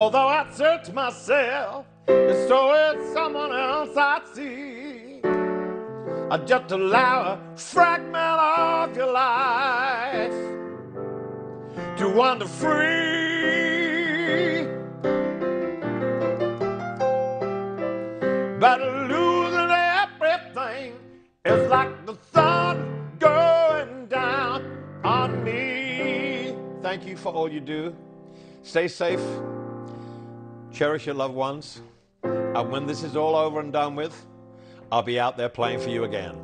Although I search myself, and it's always someone else I see. I just allow a fragment of your life to wander free. But losing everything is like the sun going down on me. Thank you for all you do. Stay safe. Cherish your loved ones. And when this is all over and done with, I'll be out there playing for you again.